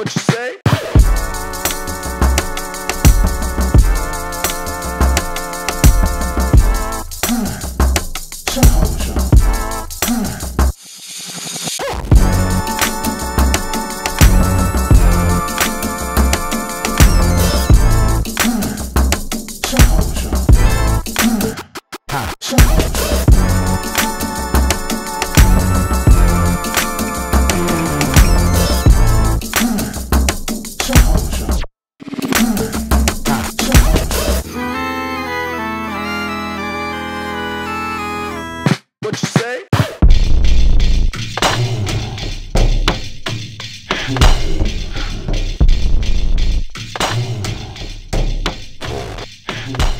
What you say? what you say? Thank